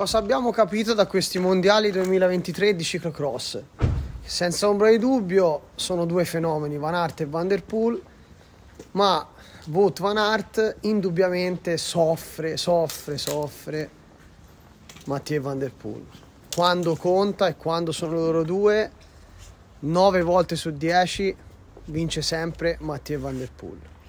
Cosa abbiamo capito da questi mondiali 2023 di ciclocross? Senza ombra di dubbio sono due fenomeni, Van Aert e Van der Poel, ma Wout Van Aert indubbiamente soffre, soffre, soffre Mathieu Van der Poel. Quando conta e quando sono loro due, 9 volte su 10 vince sempre Mathieu Van der Poel.